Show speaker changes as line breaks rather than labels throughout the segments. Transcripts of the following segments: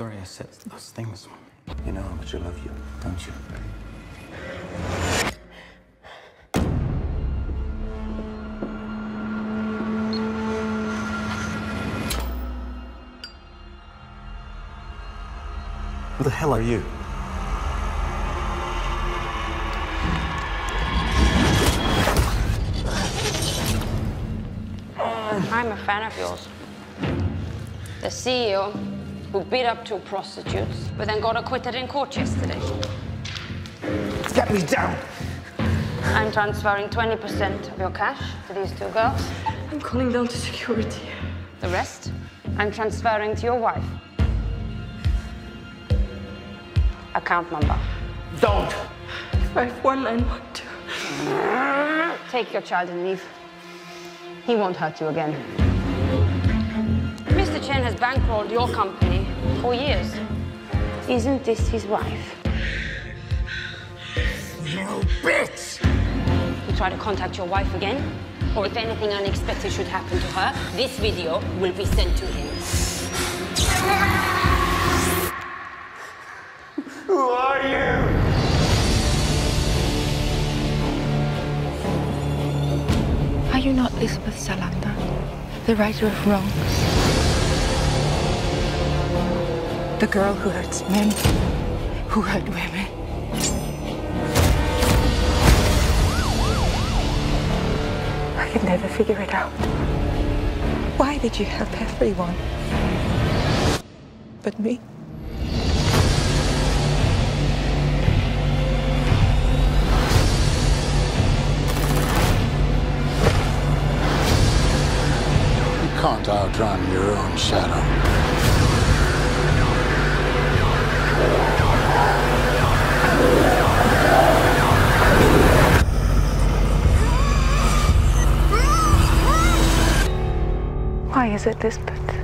sorry I said those things.
You know how much I love you, don't you? Who the hell are you?
I'm a fan of yours. The CEO who beat up two prostitutes, but then got acquitted in court yesterday.
Get me down!
I'm transferring 20% of your cash to these two girls.
I'm calling down to security.
The rest, I'm transferring to your wife. Account number.
Don't!
51912.
Take your child and leave. He won't hurt you again. Mr. Chen has bankrolled your company for years. Isn't this his wife?
You bitch!
You try to contact your wife again, or if anything unexpected should happen to her, this video will be sent to him.
Who are you?
Are you not Lisbeth Salander, the righter of Wrongs? The girl who hurts men, who hurt women. I could never figure it out. Why did you help everyone? But me?
You can't outrun your own shadow.
Why is it, Lisbeth?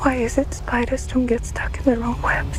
Why is it spiders don't get stuck in their own webs?